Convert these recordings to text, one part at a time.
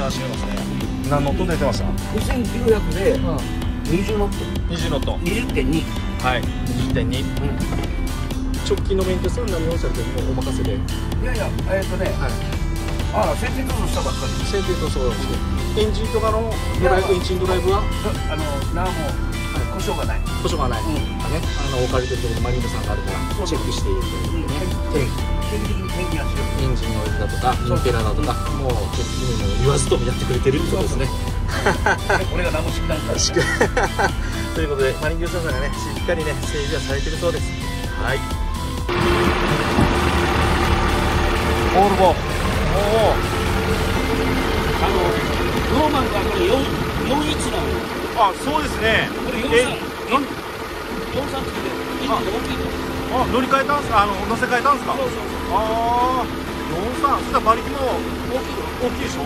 て走りますね何ノット出てました？2900で20ノット20ノット20.2はい。20.2直近の免許数何をされてもお任せで。いやいやえっ、とねはい。ああ先天塗装したばっかり。先天とそうエンジンとかのドライブエンジンドライブは？あの何も故障がない。故障がない、うん。ね、あの置かれてるところマリンドさんがあるからチェックしているというね。定期的に点検はしてるエンジンオイルだとかインペラだとかもうチェックも言わずともやってくれてるってことですね。俺が何も知らんから。ということでマリングさんがねしっかりね整備はされてるそうです。はい。オールボーおあのローマンがこれ4 41なのおあそうですね。これえ43なん43付きでエンジンが大きいとあ乗り換えたんすか？あの乗せ替えたんすか？そうそうそう。ああ43そしたら馬力も大きい大きいでしょ？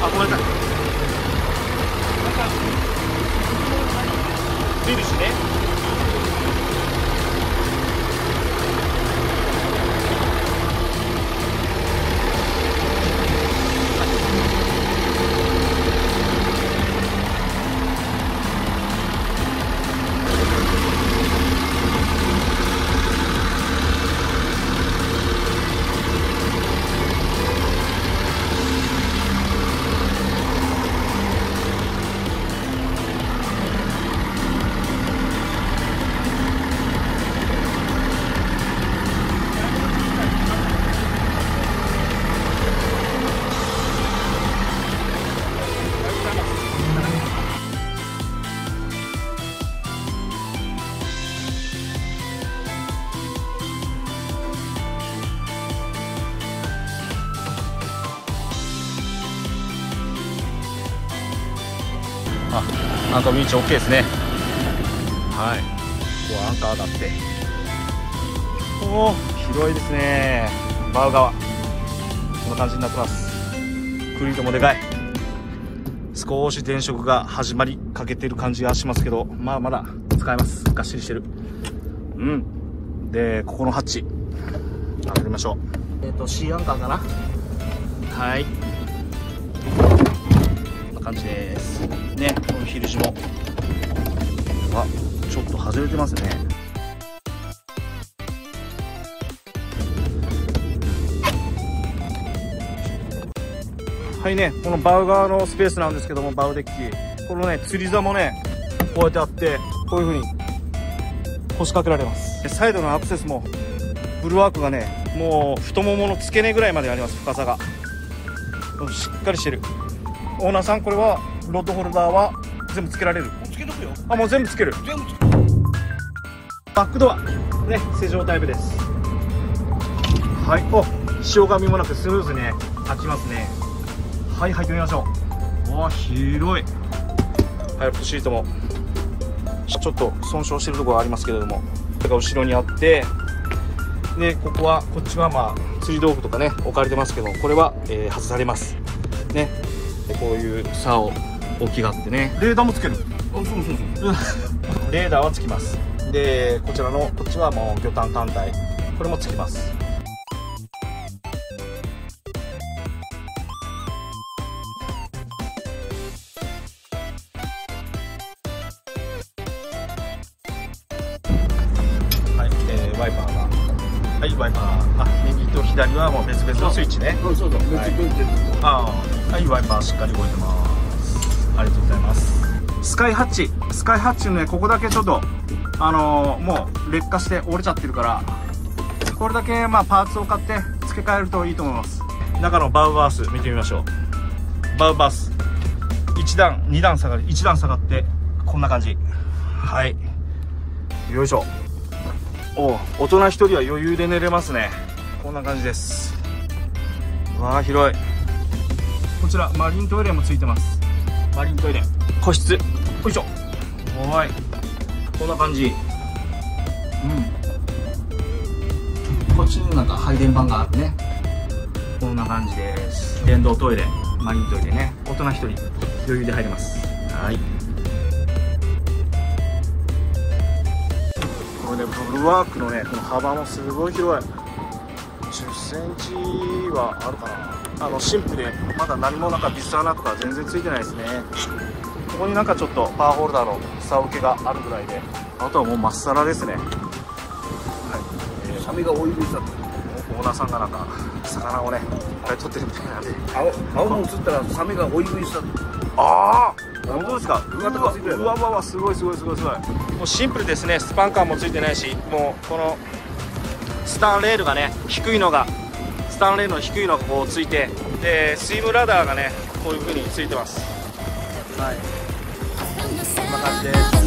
あごめんなさい。出るしね。あアンカーウィンチ OK ですね。はい。ここはアンカーだって。おお広いですね。バウ側。こんな感じになってます。クリートもでかい。少し電飾が始まりかけてる感じがしますけどまあまだ使えます。がっしりしてる。うん。でここのハッチ。開けてみましょう。えっ、と C アンカーかな。はい感じです。ねこのヒルジも。あちょっと外れてますね。はいねこのバウ側のスペースなんですけどもバウデッキ。このね釣り座もねこうやってあってこういう風に腰掛けられます。サイドのアクセスもブルワークがねもう太ももの付け根ぐらいまであります深さが。しっかりしてる。オーナーさんこれはロッドホルダーは全部つけられる？つけとくよ。あもう全部つける。全部つバックドア。ね施錠タイプです。はい。お潮紙もなくスムーズにね開きますね。はい入ってみましょう。お広い。ハイラップシートもちょっと損傷してるところがありますけれどもこれが後ろにあってでここはこっちはまあ釣り道具とかね置かれてますけどこれは、えー外されます。ね。でこういう竿置きがあってね。レーダーもつける？あそうそうそう。レーダーはつきます。でこちらのこっちはもう魚探単体これもつきます。はい、えーワイパーがはいワイパー。あ右と左はもう別々のスイッチね。そうそうそう別ああはいワイパーしっかり動いてます。ありがとうございます。スカイハッチ。スカイハッチのねここだけちょっとあのーもう劣化して折れちゃってるからこれだけまあパーツを買って付け替えるといいと思います。中のバウバース見てみましょう。バウバース。1段2段下がり1段下がってこんな感じ。はい。よいしょお大人1人は余裕で寝れますね。こんな感じです。わあ広い。こちらマリントイレもついてます。マリントイレ。個室。よいしょ。おい。こんな感じ。うん。こっちになんか配電盤があるね。こんな感じです。電動トイレ。マリントイレね。大人1人。余裕で入れます。はい。これねブルワークのねこの幅もすごい広い。1 0ンチはあるかな。あのシンプルでまだ何もなんかビス穴とか全然ついてないですね。ここになんかちょっとパワーホルダーの下請けがあるぐらいで。あとはもうまっさらですね。はい、えーサメが追い食いしたオーナーさんがなんか魚をねあれ取ってるみたいなんで青青も映ったらサメが追い食いした。ああ本当ですか？うわうわうわすごいすごいすごいすごい。もうシンプルですね。スパンカーもついてないしもうこのスタンレールがね低いのがスタンレールの低いのがこうついてでスイムラダーがねこういう風についてます。はい。こんな感じで。す